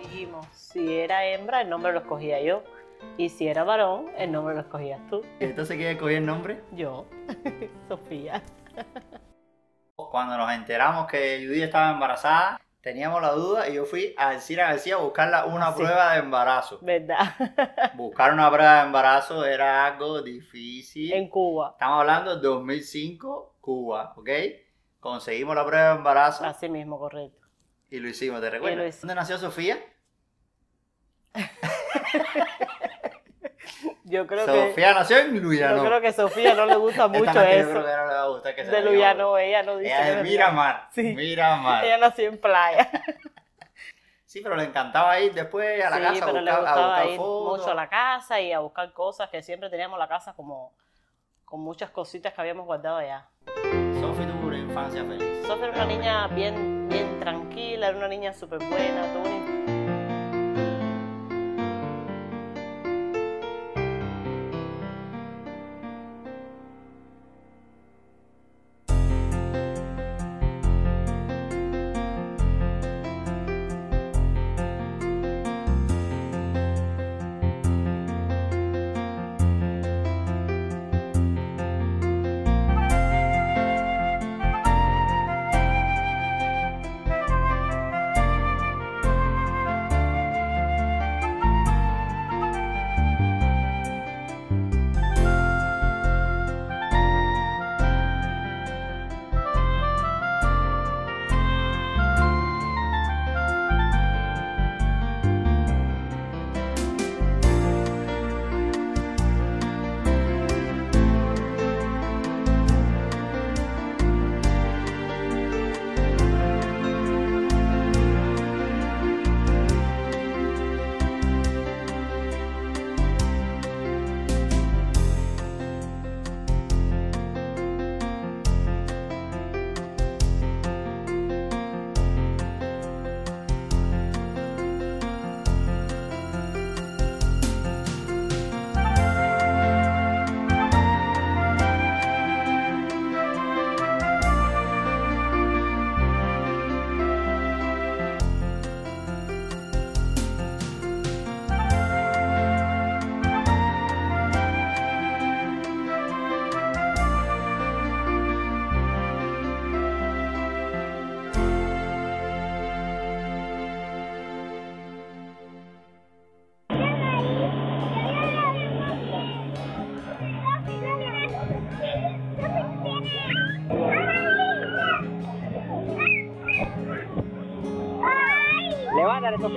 Dijimos, si era hembra, el nombre lo escogía yo. Y si era varón, el nombre lo escogías tú. Entonces, ¿quién escogió el nombre? Yo, Sofía. Cuando nos enteramos que Judy estaba embarazada, teníamos la duda y yo fui a Alcira García a buscarla una Sí. prueba de embarazo. ¿Verdad? Buscar una prueba de embarazo era algo difícil. en Cuba. Estamos hablando de 2005, Cuba, ¿ok? Conseguimos la prueba de embarazo Así mismo, correcto. y lo hicimos, ¿te recuerdas? ¿Dónde nació Sofía? Yo creo que Sofía nació en yo Luyano. creo que a Sofía no le gusta Esta mucho noche Yo eso. creo que no le va a gustar que se De Luyano, ella no dice Ella es Miramar. Sí. Miramar. Ella nació en playa. Sí, pero le encantaba ir después a la sí, casa a pero buscar, le a gustaba buscar ir fotos. mucho a la casa y a buscar cosas que siempre teníamos la casa como con muchas cositas que habíamos guardado allá. Infancia feliz. Era una niña bien, bien tranquila, era una niña súper buena, tuvo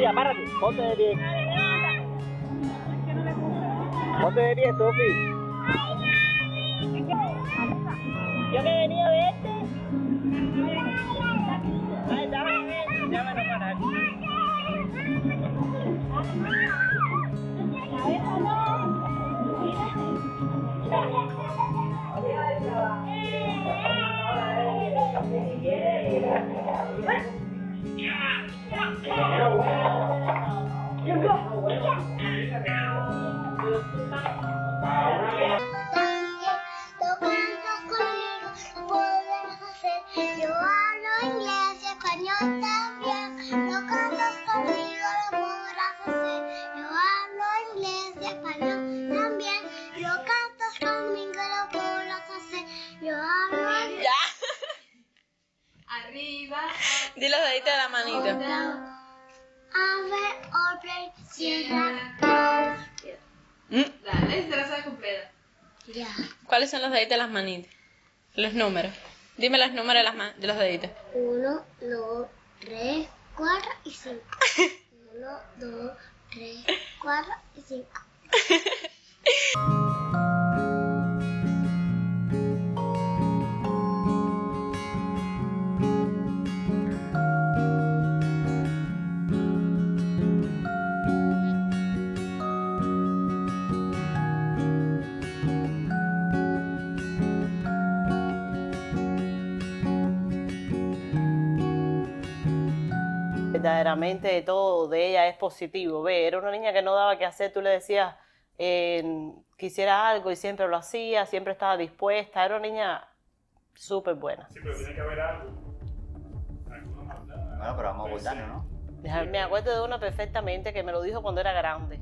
párate. Ponte de pie. Ponte de pie, Sofía. Yo que venía a verte. Son los deditos de las manitas? Los números. Dime los números de, las de los deditos. Uno, dos, tres, cuatro y cinco. Uno, dos, tres, cuatro y cinco. verdaderamente todo de ella es positivo. Ve, era una niña que no daba que hacer, tú le decías eh, que hiciera algo y siempre lo hacía, siempre estaba dispuesta, era una niña súper buena. Sí, pero tiene que haber algo. Bueno, pero vamos a acordarnos, ¿no? Me acuerdo de una perfectamente que me lo dijo cuando era grande.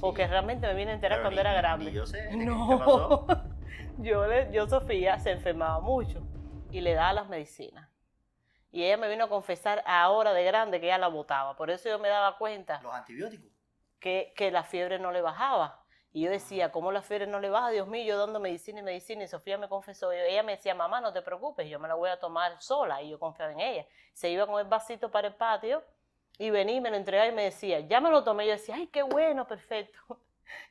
Porque Sí. realmente me vine a enterar Pero cuando ni- era grande. ni yo sé. ¿Qué No. pasó? yo, le- yo, Sofía, se enfermaba mucho y le daba las medicinas. Y ella me vino a confesar ahora de grande que ella la botaba. Por eso yo me daba cuenta Los antibióticos. que, que la fiebre no le bajaba. Y yo decía, ¿cómo la fiebre no le baja? Dios mío, yo dando medicina y medicina. Y Sofía me confesó, ella me decía, mamá, no te preocupes, yo me la voy a tomar sola. Y yo confiaba en ella. Se iba con el vasito para el patio y venía y me lo entregaba y me decía, ya me lo tomé. Yo decía, ay, qué bueno, perfecto.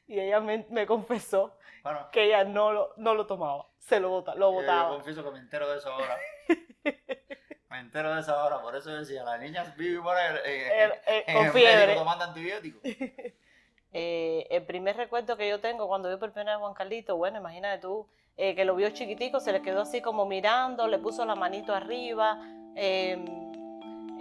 Y ella me, me confesó Bueno, que ella no lo, no lo tomaba, se lo, bota, lo yo, yo botaba. confieso que me entero de eso ahora. me entero de eso ahora. Por eso decía, las niñas viven y mueren en, Eh, eh, en con el fiebre. médico tomando antibióticos. Eh, el primer recuerdo que yo tengo cuando vi por primera vez a Juan Carlito, bueno, imagínate tú, eh, que lo vio chiquitico, se le quedó así como mirando, le puso la manito arriba. eh,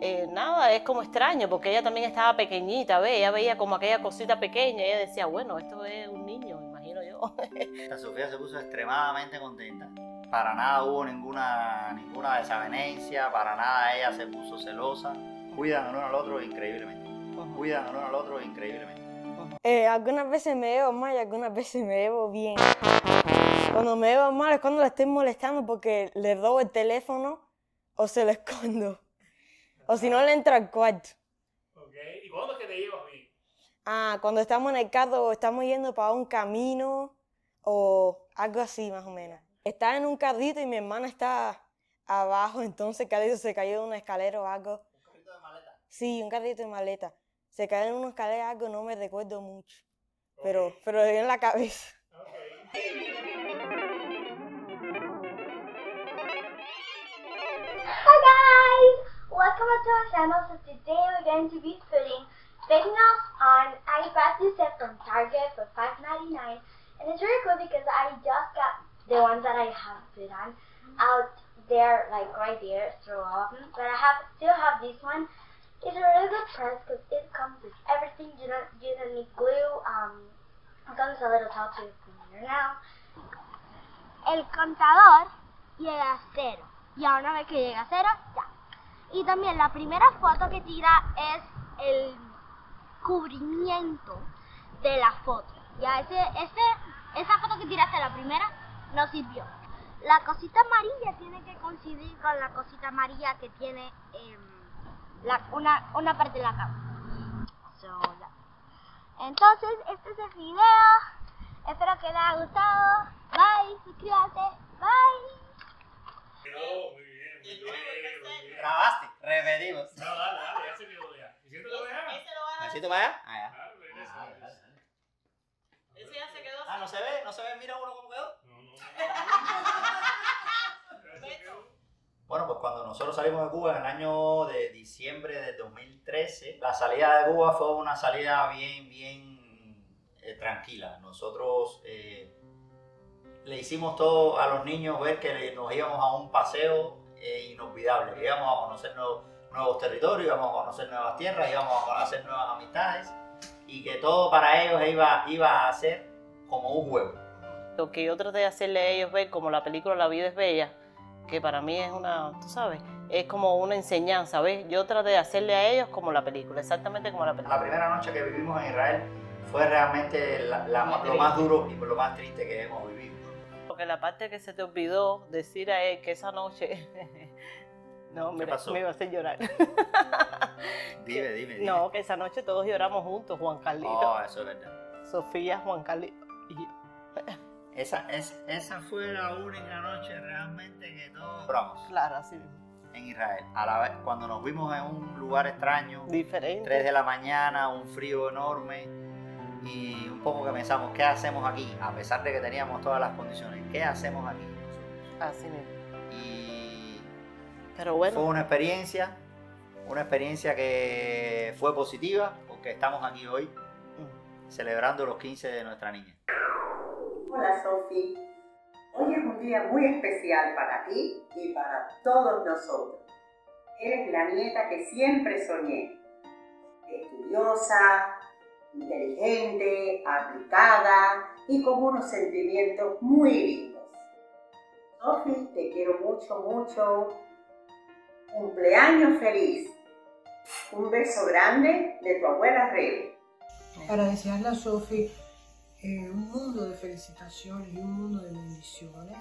eh, nada, es como extraño, porque ella también estaba pequeñita, ¿ve? Ella veía como aquella cosita pequeña, y ella decía, bueno, esto es un niño, imagino yo. La Sofía se puso extremadamente contenta. Para nada hubo ninguna, ninguna desavenencia, para nada ella se puso celosa. Cuidan el uno al otro increíblemente. Cuidan el uno al otro increíblemente. Eh, algunas veces me veo mal y algunas veces me veo bien. Cuando me veo mal es cuando le estoy molestando porque le robo el teléfono o se lo escondo. O si no, le entro al cuarto. Ok, ¿y cuándo es que te llevas bien? Ah, cuando estamos en el carro o estamos yendo para un camino o algo así más o menos. Estaba en un carrito y mi hermana está abajo, entonces el carrito se cayó de una escalera o algo. ¿Un carrito de maleta? Sí, un carrito de maleta. Se cayó en una escalera o algo, no me recuerdo mucho. Pero, pero le dio en la cabeza. Hi guys! Welcome back to our channel. So today we're going to be putting Fitness on iPad set from Target for $5.99 and it's really cool because I just got the ones that I have put on out there like right there through all of them but I have still have this one. It's a really good price because it comes with everything. You don't you don't need glue. Um, it comes a little touch with cleaner now. El contador llega a cero. Y a una vez que llega a cero, ya. Y también la primera foto que tira es el cubrimiento de la foto. Ya ese, ese, esa foto que tiraste la primera no sirvió. La cosita amarilla tiene que coincidir con la cosita amarilla que tiene em, la- una, una parte de la cama. So, ya. Entonces, este es el video. Espero que les haya gustado. Bye, suscríbanse. Bye. Quedó muy bien, muy bien, muy bien. ¿Grabaste? Repetimos. No, dale, dale, ya se quedó ya. ¿Y siento que lo veas? ¿Necesito para allá? Ya. Claro, regresa, regresa. dale, dale. Ese ya se quedó Ah, no se ve, no se ve, mira uno Bueno, pues cuando nosotros salimos de Cuba en el año de diciembre de 2013, la salida de Cuba fue una salida bien, bien eh, tranquila. Nosotros eh, le hicimos todo a los niños ver que nos íbamos a un paseo eh, inolvidable. Íbamos a conocer nuevos, territorios, íbamos a conocer nuevas tierras, íbamos a hacer nuevas amistades y que todo para ellos iba, iba a ser como un juego. Lo que yo traté de hacerle a ellos ver como la película La vida es bella, que para mí es una, tú sabes, es como una enseñanza, ¿ves? Yo traté de hacerle a ellos como la película, exactamente como la película. La primera noche que vivimos en Israel fue realmente la- la- Muy lo más duro y lo más triste que hemos vivido. Porque la parte que se te olvidó decir a él que esa noche... no, mira, pasó? me iba a hacer llorar. Dime, dime, dime. no, que esa noche todos lloramos juntos, Juan Carlito, Oh, eso es verdad. Sofía, Juan Carlito. y yo. Esa, es, esa fue la única noche realmente que todos lloramos Claro, así mismo. en Israel. A la vez, cuando nos vimos en un lugar extraño, Diferente. 3 de la mañana, un frío enorme y un poco que pensamos, ¿qué hacemos aquí? A pesar de que teníamos todas las condiciones, ¿qué hacemos aquí? Así mismo. Y Pero bueno. fue una experiencia, una experiencia que fue positiva porque estamos aquí hoy celebrando los 15 de nuestra niña. Hola Sofi, hoy es un día muy especial para ti y para todos nosotros. Eres la nieta que siempre soñé. Estudiosa, inteligente, aplicada y con unos sentimientos muy lindos. Sofi, te quiero mucho, mucho Cumpleaños feliz. Un beso grande de tu abuela Rebe. Para desearle a Sofi eh, un mundo de felicitaciones y un mundo de bendiciones.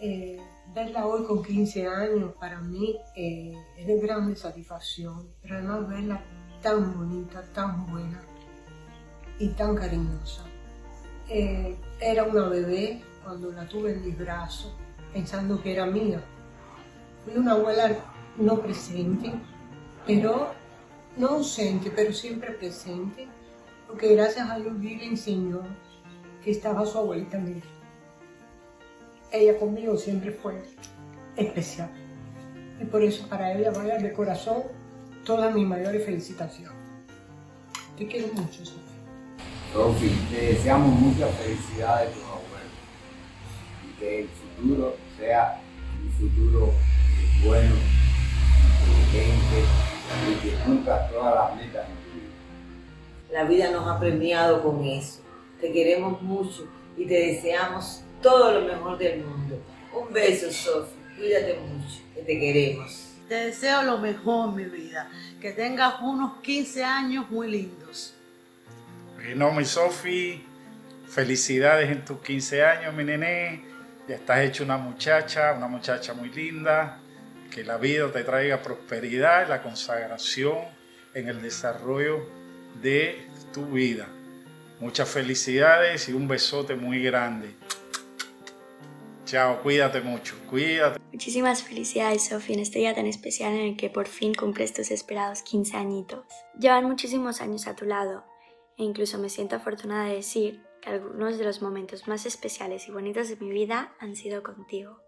Eh, verla hoy con 15 años para mí eh, es de grande satisfacción, pero además verla tan bonita, tan buena y tan cariñosa. Eh, era una bebé cuando la tuve en mis brazos, pensando que era mía. Fui una abuela no presente, pero no ausente, pero siempre presente, porque gracias a Dios vi le enseñó que estaba su abuelita mía. Ella conmigo siempre fue especial. Y por eso para ella vaya de corazón toda mi mayor felicitación. Te quiero mucho, Sofía. Sofi, te deseamos mucha felicidad de tus abuelos y que el futuro sea un futuro bueno, inteligente y que cumplas todas las metas en. La vida nos ha premiado con eso. Te queremos mucho y te deseamos todo lo mejor del mundo. Un beso, Sofi. Cuídate mucho, que te queremos. Te deseo lo mejor, mi vida. Que tengas unos 15 años muy lindos. Bueno, mi Sofi, felicidades en tus 15 años, mi nené. Ya estás hecha una muchacha, una muchacha muy linda. Que la vida te traiga prosperidad, la consagración en el desarrollo de tu vida. Muchas felicidades y un besote muy grande. Chao, cuídate mucho, cuídate. Muchísimas felicidades, Sofía, en este día tan especial en el que por fin cumples tus esperados 15 añitos. Llevan muchísimos años a tu lado e incluso me siento afortunada de decir que algunos de los momentos más especiales y bonitos de mi vida han sido contigo.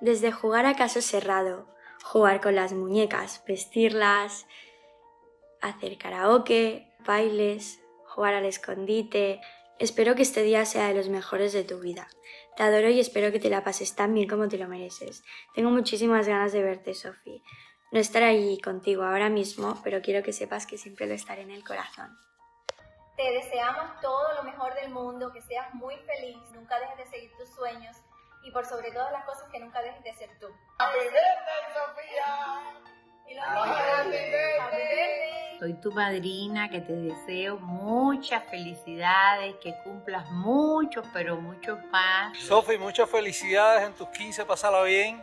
Desde jugar a caso cerrado, jugar con las muñecas, vestirlas, hacer karaoke, bailes, jugar al escondite. Espero que este día sea de los mejores de tu vida. Te adoro y espero que te la pases tan bien como te lo mereces. Tengo muchísimas ganas de verte, Sophie. No estar allí contigo ahora mismo, pero quiero que sepas que siempre lo estaré en el corazón. Te deseamos todo lo mejor del mundo, que seas muy feliz, nunca dejes de seguir tus sueños y por sobre todas las cosas que nunca dejes de ser tú. ¡Happy birthday, Sofía! Soy tu madrina que te deseo muchas felicidades, que cumplas muchos, pero muchos más. Sofi, muchas felicidades en tus 15, pásala bien.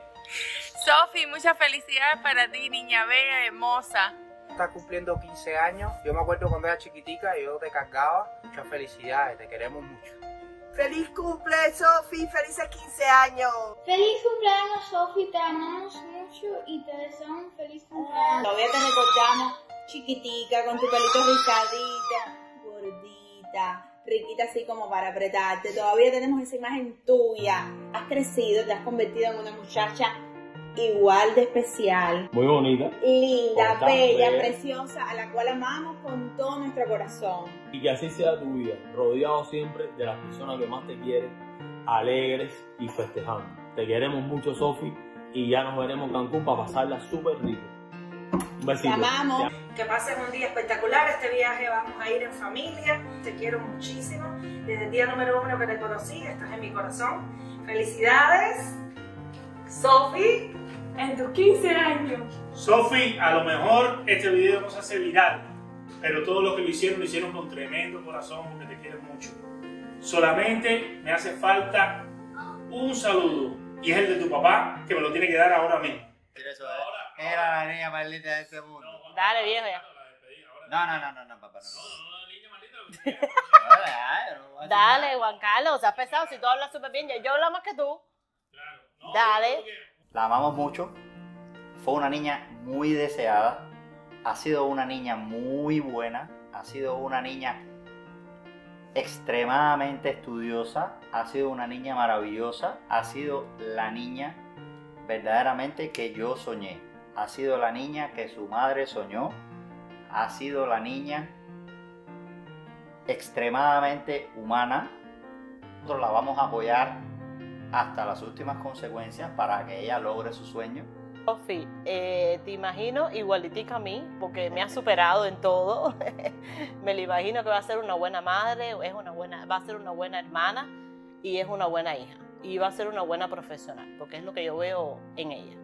Sofi, muchas felicidades para ti, niña bella, hermosa. Estás cumpliendo 15 años. Yo me acuerdo cuando era chiquitica y yo te cargaba. Muchas felicidades, te queremos mucho. ¡Feliz cumple, Sofi! ¡Felices 15 años! ¡Feliz cumpleaños, Sofi! Te amamos mucho y te deseamos un feliz cumpleaños. Todavía te recordamos chiquitica, con tu pelito rizadita, gordita, riquita así como para apretarte. Todavía tenemos esa imagen tuya. Has crecido, te has convertido en una muchacha igual de especial. Muy bonita. Linda, bella, bella. preciosa, a la cual amamos con todo nuestro corazón. Y que así sea tu vida, rodeado siempre de las personas que más te quieren, alegres y festejando. Te queremos mucho, Sofi, y ya nos veremos en Cancún para pasarla súper rico. Un besito. Que pases un día espectacular. Este viaje vamos a ir en familia. Te quiero muchísimo. Desde el día número uno que te conocí, estás en mi corazón. Felicidades, Sofi, en tus 15 años. Sofi, a lo mejor este video no se hace viral, pero todo lo que lo hicieron lo hicieron con tremendo corazón porque te quieren mucho. Solamente me hace falta un saludo y es el de tu papá que me lo tiene que dar ahora mismo. Era la niña más linda de este mundo. Dale, viejo, ya. No, no, no, no, no, papá, no. Dale, Juan Carlos, has pesado. Si tú hablas súper bien, yo, yo hablo más que tú. Dale. La amamos mucho. Fue una niña muy deseada. Ha sido una niña muy buena. Ha sido una niña extremadamente estudiosa. Ha sido una niña maravillosa. Ha sido la niña verdaderamente que yo soñé. Ha sido la niña que su madre soñó. Ha sido la niña extremadamente humana. Nosotros la vamos a apoyar hasta las últimas consecuencias para que ella logre su sueño. Oh, Sofi, eh, te imagino igualitica a mí, porque me ha superado en todo. me lo imagino que va a ser una buena madre, es una buena, va a ser una buena hermana y es una buena hija. Y va a ser una buena profesional, porque es lo que yo veo en ella.